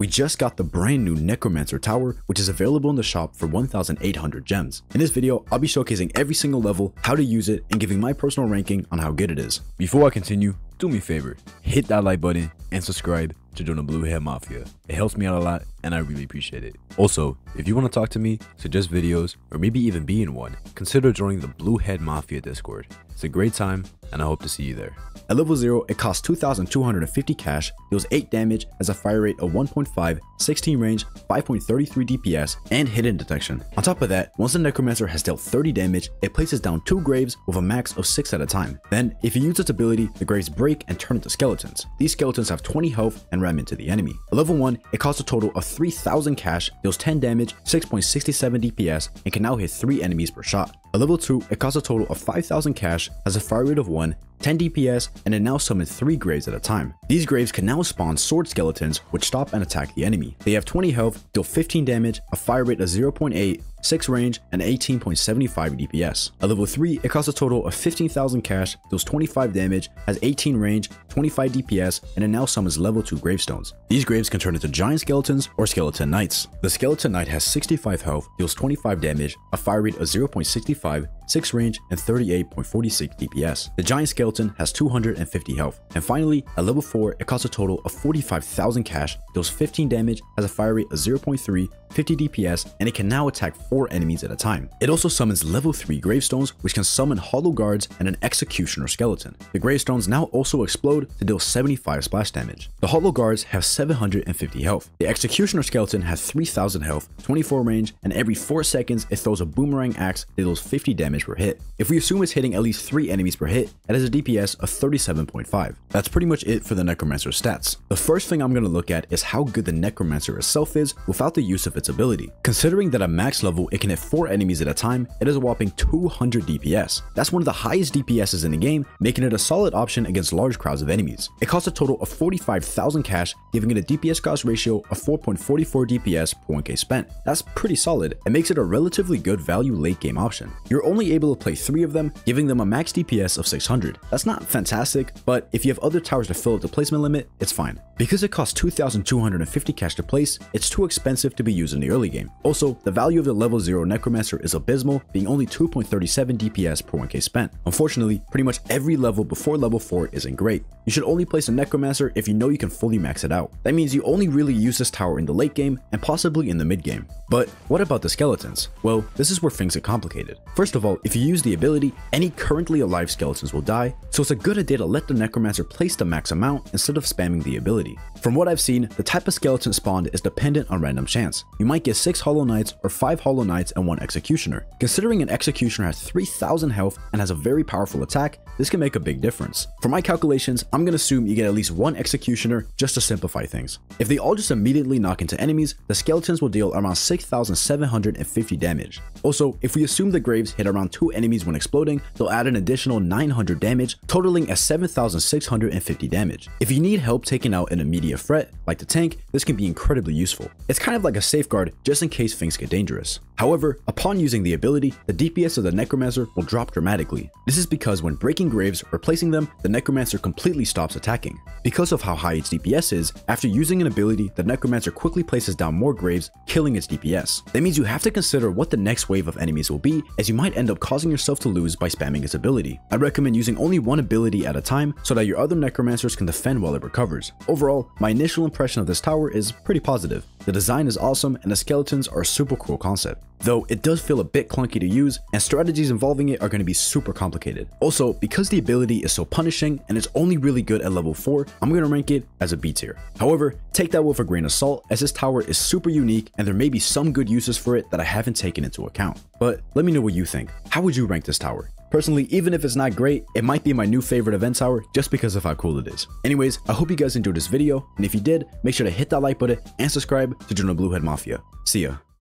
We just got the brand new Necromancer Tower, which is available in the shop for 1,800 gems. In this video, I'll be showcasing every single level, how to use it, and giving my personal ranking on how good it is. Before I continue, do me a favor, hit that like button and subscribe to join the Blue Head Mafia. It helps me out a lot and I really appreciate it. Also, if you want to talk to me, suggest videos, or maybe even be in one, consider joining the Blue Head Mafia Discord. It's a great time and I hope to see you there. At level 0, it costs 2,250 cash, deals 8 damage, has a fire rate of 1.5, 16 range, 5.33 DPS, and hidden detection. On top of that, once the Necromancer has dealt 30 damage, it places down 2 graves with a max of 6 at a time. Then, if you use its ability, the graves break and turn into skeletons. These skeletons have 20 health and ram into the enemy. At level 1, it costs a total of 3,000 cash, deals 10 damage, 6.67 DPS, and can now hit 3 enemies per shot. At level 2, it costs a total of 5,000 cash, has a fire rate of 1, 10 DPS, and it now summons 3 graves at a time. These graves can now spawn sword skeletons which stop and attack the enemy. They have 20 health, deal 15 damage, a fire rate of 0.8, 6 range, and 18.75 DPS. At level 3, it costs a total of 15,000 cash, deals 25 damage, has 18 range, 25 DPS, and it now summons level 2 gravestones. These graves can turn into giant skeletons or skeleton knights. The skeleton knight has 65 health, deals 25 damage, a fire rate of 0.65, 6 range, and 38.46 DPS. The giant skeleton has 250 health. And finally, at level 4, it costs a total of 45,000 cash, deals 15 damage, has a fire rate of 0.3, 50 DPS, and it can now attack 4 enemies at a time. It also summons level 3 gravestones, which can summon hollow guards and an executioner skeleton. The gravestones now also explode to deal 75 splash damage. The hollow guards have 750 health. The executioner skeleton has 3000 health, 24 range, and every 4 seconds it throws a boomerang axe that deals 50 damage per hit. If we assume it's hitting at least 3 enemies per hit, it has a DPS of 37.5. That's pretty much it for the Necromancer's stats. The first thing I'm going to look at is how good the Necromancer itself is without the use of its ability. Considering that a max level it can hit 4 enemies at a time, it is a whopping 200 DPS. That's one of the highest DPSs in the game, making it a solid option against large crowds of enemies. It costs a total of 45,000 cash, giving it a DPS cost ratio of 4.44 DPS per 1k spent. That's pretty solid and makes it a relatively good value late game option. You're only able to play 3 of them, giving them a max DPS of 600. That's not fantastic, but if you have other towers to fill up the placement limit, it's fine. Because it costs 2,250 cash to place, it's too expensive to be used in the early game. Also, the value of the level 0 Necromancer is abysmal, being only 2.37 DPS per 1k spent. Unfortunately, pretty much every level before level 4 isn't great. You should only place a Necromancer if you know you can fully max it out. That means you only really use this tower in the late game and possibly in the mid game. But what about the skeletons? Well, this is where things get complicated. First of all, if you use the ability, any currently alive skeletons will die, so it's a good idea to let the Necromancer place the max amount instead of spamming the ability. From what I've seen, the type of skeleton spawned is dependent on random chance. You might get 6 Hollow Knights or 5 Hollow Knights and 1 Executioner. Considering an Executioner has 3000 health and has a very powerful attack, this can make a big difference. For my calculations, I'm gonna assume you get at least one Executioner just to simplify things. If they all just immediately knock into enemies, the skeletons will deal around 6750 damage. Also, if we assume the graves hit around 2 enemies when exploding, they'll add an additional 900 damage, totaling at 7650 damage. If you need help taking out an immediate threat, like the tank, this can be incredibly useful. It's kind of like a safeguard just in case things get dangerous. However, upon using the ability, the DPS of the Necromancer will drop dramatically. This is because when breaking graves or placing them, the Necromancer completely stops attacking. Because of how high its DPS is, after using an ability, the Necromancer quickly places down more graves, killing its DPS. That means you have to consider what the next wave of enemies will be, as you might end up causing yourself to lose by spamming its ability. I recommend using only one ability at a time so that your other Necromancers can defend while it recovers. Overall, my initial impression of this tower is pretty positive. The design is awesome and the skeletons are a super cool concept. Though it does feel a bit clunky to use and strategies involving it are going to be super complicated. Also, because the ability is so punishing and it's only really good at level 4, I'm going to rank it as a B tier. However, take that with a grain of salt as this tower is super unique and there may be some good uses for it that I haven't taken into account. But let me know what you think. How would you rank this tower? Personally, even if it's not great, it might be my new favorite event tower just because of how cool it is. Anyways, I hope you guys enjoyed this video, and if you did, make sure to hit that like button and subscribe to the Bluehead Mafia. See ya.